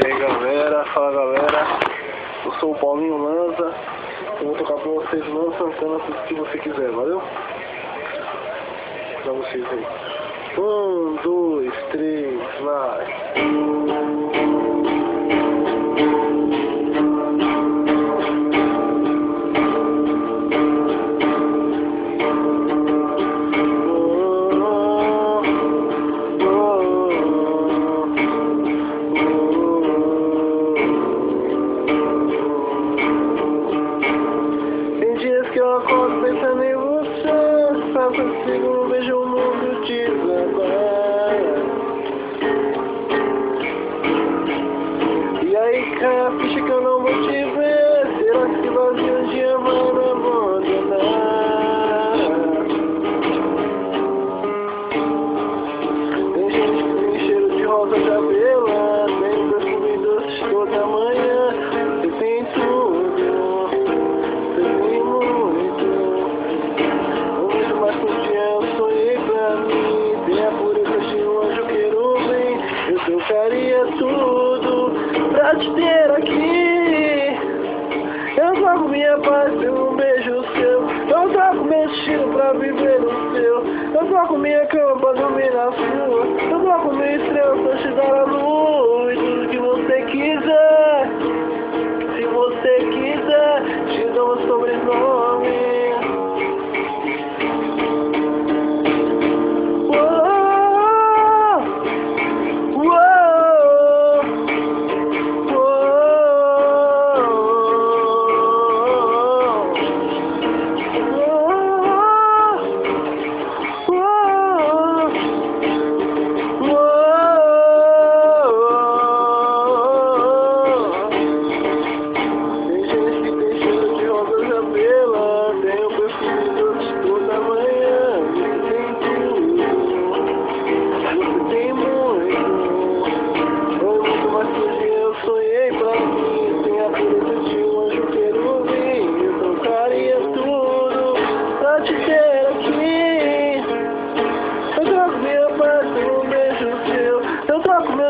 E aí galera, fala galera, eu sou o Paulinho Lanza, eu vou tocar pra vocês Luan Santana se você quiser, valeu? Pra vocês aí. Um, dois, três, vai! Só consigo não vejo o mundo desabar E aí cai a ficha que eu trocaria tudo pra te ter aqui. Eu troco minha paz por um beijo seu. Eu troco meu destino pra viver no seu. Eu troco minha cama pra dormir na sua. Eu troco minha estrela pra te dar a luz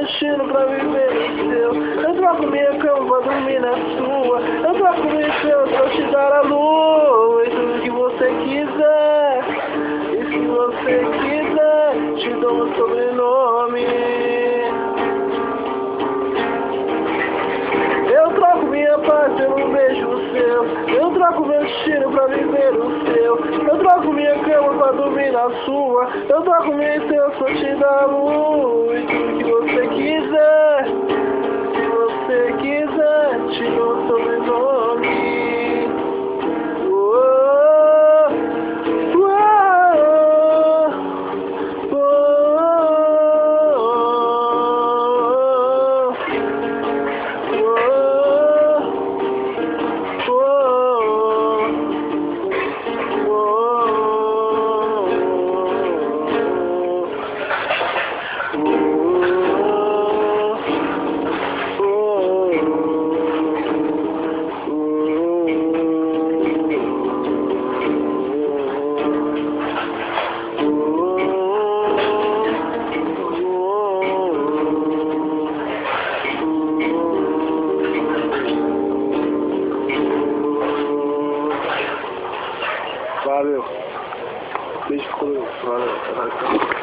destino pra viver seu Eu troco minha cama pra dormir na sua. Eu troco meu céu pra te dar a luz. Tudo que você quiser E se você quiser Te dou um sobrenome. Eu troco minha paz um beijo seu Eu troco meu destino pra viver o seu Eu troco minha cama pra dormir na sua. Eu troco minha estrela pra te dar luz Valeu. Beijo, valeu. Valeu.